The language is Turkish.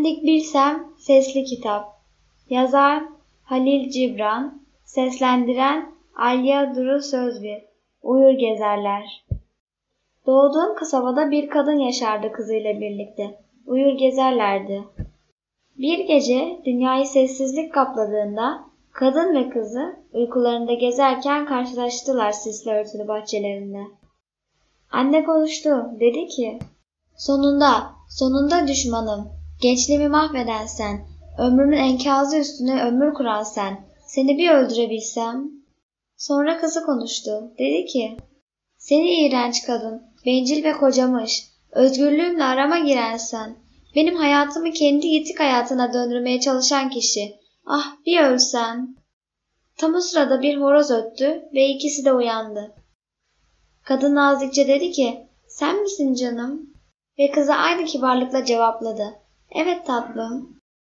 Pendik Bilsem Sesli Kitap Yazar Halil Cibran Seslendiren Alya Duru Sözbir Uyur Gezerler Doğduğum kasabada bir kadın yaşardı kızıyla birlikte. Uyur gezerlerdi. Bir gece dünyayı sessizlik kapladığında kadın ve kızı uykularında gezerken karşılaştılar sisli örtülü bahçelerinde. Anne konuştu. Dedi ki, Sonunda, sonunda düşmanım. Gençliğimi mahveden sen. Ömrümün enkazı üstüne ömür kuran sen. Seni bir öldürebilsem. Sonra kızı konuştu. Dedi ki, Seni iğrenç kadın, bencil ve kocamış. Özgürlüğümle arama giren sen. Benim hayatımı kendi yitik hayatına döndürmeye çalışan kişi. Ah bir ölsen. Tam o sırada bir horoz öttü ve ikisi de uyandı. Kadın nazikçe dedi ki, sen misin canım? Ve kıza aynı kibarlıkla cevapladı. Evet tatlım.